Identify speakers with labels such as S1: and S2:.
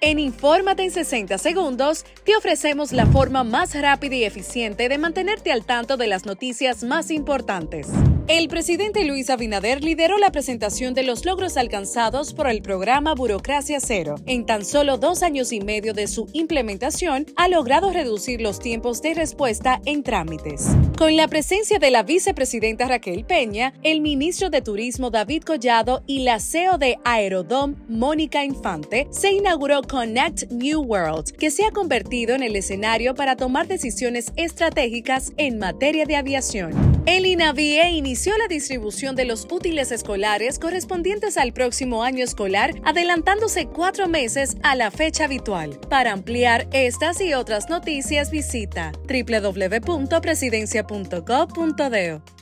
S1: En Infórmate en 60 segundos, te ofrecemos la forma más rápida y eficiente de mantenerte al tanto de las noticias más importantes. El presidente Luis Abinader lideró la presentación de los logros alcanzados por el programa Burocracia Cero. En tan solo dos años y medio de su implementación, ha logrado reducir los tiempos de respuesta en trámites. Con la presencia de la vicepresidenta Raquel Peña, el ministro de Turismo David Collado y la CEO de Aerodom, Mónica Infante, se inauguró Connect New World, que se ha convertido en el escenario para tomar decisiones estratégicas en materia de aviación. El INAVIE inició la distribución de los útiles escolares correspondientes al próximo año escolar, adelantándose cuatro meses a la fecha habitual. Para ampliar estas y otras noticias, visita www.presidencia.gov.do.